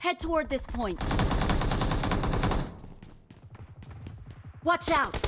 Head toward this point. Watch out!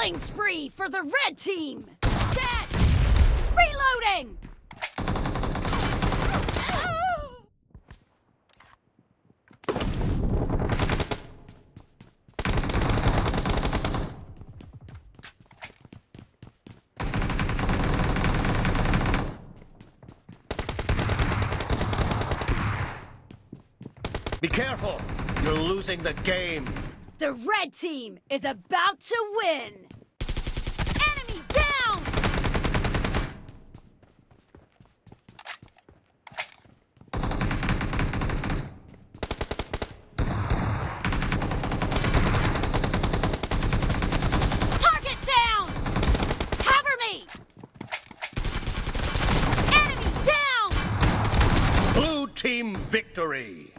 Killing spree for the red team! Dead! Reloading! Be careful! You're losing the game. The red team is about to win! Victory!